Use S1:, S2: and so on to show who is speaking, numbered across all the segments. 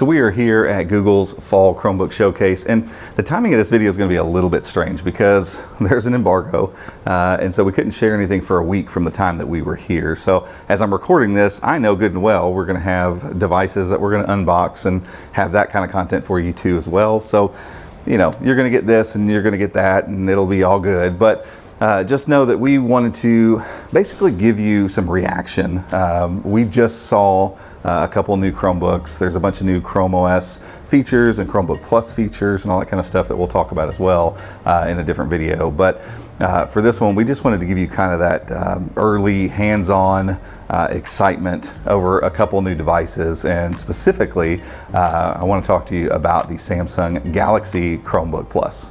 S1: So we are here at Google's Fall Chromebook Showcase, and the timing of this video is going to be a little bit strange because there's an embargo, uh, and so we couldn't share anything for a week from the time that we were here. So as I'm recording this, I know good and well we're going to have devices that we're going to unbox and have that kind of content for you too as well. So, you know, you're going to get this and you're going to get that, and it'll be all good. But uh, just know that we wanted to basically give you some reaction. Um, we just saw uh, a couple new Chromebooks. There's a bunch of new Chrome OS features and Chromebook Plus features and all that kind of stuff that we'll talk about as well uh, in a different video. But uh, for this one, we just wanted to give you kind of that um, early hands-on uh, excitement over a couple new devices. And specifically, uh, I want to talk to you about the Samsung Galaxy Chromebook Plus.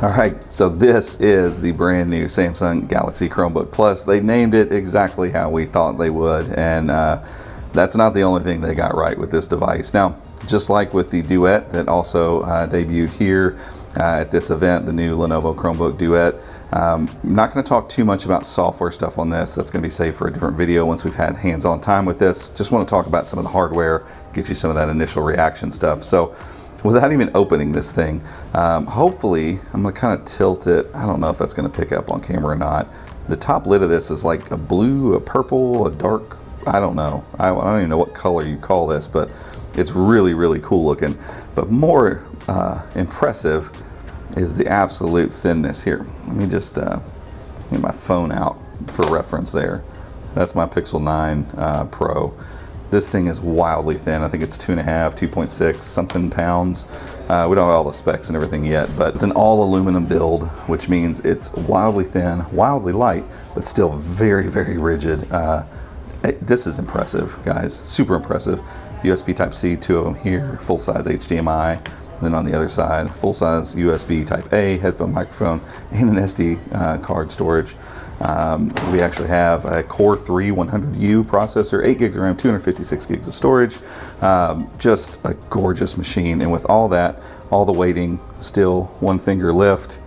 S1: All right, so this is the brand new Samsung Galaxy Chromebook Plus. They named it exactly how we thought they would, and uh, that's not the only thing they got right with this device. Now, just like with the Duet that also uh, debuted here uh, at this event, the new Lenovo Chromebook Duet, um, I'm not going to talk too much about software stuff on this. That's going to be saved for a different video once we've had hands-on time with this. Just want to talk about some of the hardware, get you some of that initial reaction stuff. So without even opening this thing. Um, hopefully, I'm gonna kind of tilt it. I don't know if that's gonna pick up on camera or not. The top lid of this is like a blue, a purple, a dark, I don't know. I, I don't even know what color you call this, but it's really, really cool looking. But more uh, impressive is the absolute thinness here. Let me just uh, get my phone out for reference there. That's my Pixel 9 uh, Pro. This thing is wildly thin. I think it's two and a half, 2.6 something pounds. Uh, we don't have all the specs and everything yet, but it's an all aluminum build, which means it's wildly thin, wildly light, but still very, very rigid. Uh, this is impressive, guys. Super impressive. USB Type-C, two of them here, full-size HDMI. Then on the other side, full-size USB Type-A headphone microphone and an SD uh, card storage. Um, we actually have a Core 3 100U processor, 8 gigs of RAM, 256 gigs of storage. Um, just a gorgeous machine. And with all that, all the weighting, still one finger lift.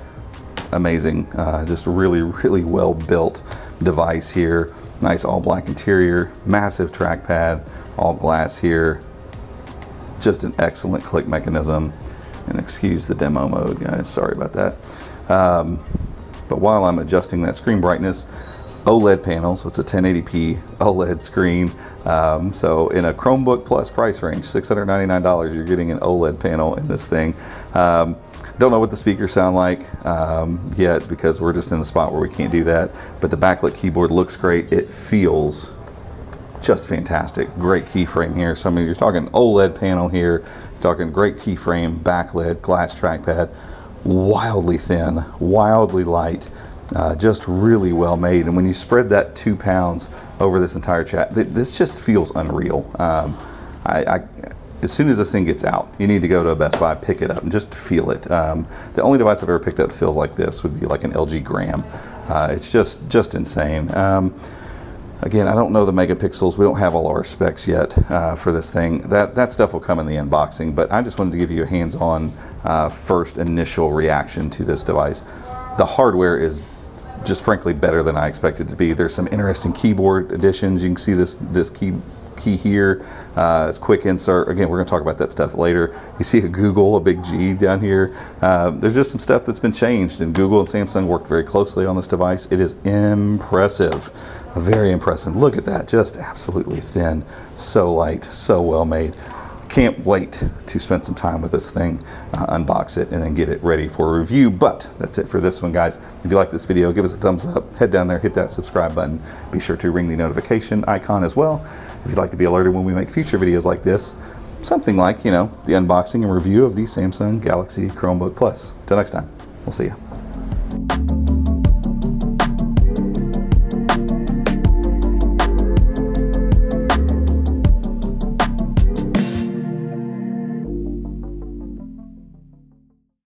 S1: Amazing. Uh, just a really, really well built device here. Nice all black interior, massive trackpad, all glass here. Just an excellent click mechanism. And excuse the demo mode, guys. Sorry about that. Um, but while I'm adjusting that screen brightness, OLED panel, so it's a 1080p OLED screen. Um, so in a Chromebook Plus price range, $699, you're getting an OLED panel in this thing. Um, don't know what the speakers sound like um, yet because we're just in a spot where we can't do that. But the backlit keyboard looks great. It feels just fantastic. Great keyframe here. So I mean, you're talking OLED panel here, talking great keyframe, backlit, glass trackpad wildly thin, wildly light, uh, just really well made. And when you spread that two pounds over this entire chat, th this just feels unreal. Um, I, I, as soon as this thing gets out, you need to go to a Best Buy, pick it up, and just feel it. Um, the only device I've ever picked up that feels like this would be like an LG Gram. Uh, it's just just insane. Um, Again, I don't know the megapixels. We don't have all our specs yet uh, for this thing. That, that stuff will come in the unboxing, but I just wanted to give you a hands-on uh, first initial reaction to this device. The hardware is just frankly better than I expected to be. There's some interesting keyboard additions. You can see this, this key key here. Uh, it's quick insert. Again, we're going to talk about that stuff later. You see a Google, a big G down here. Uh, there's just some stuff that's been changed, and Google and Samsung worked very closely on this device. It is impressive. Very impressive. Look at that. Just absolutely thin. So light. So well made can't wait to spend some time with this thing, uh, unbox it, and then get it ready for review. But that's it for this one, guys. If you like this video, give us a thumbs up. Head down there, hit that subscribe button. Be sure to ring the notification icon as well. If you'd like to be alerted when we make future videos like this, something like, you know, the unboxing and review of the Samsung Galaxy Chromebook Plus. Till next time, we'll see you.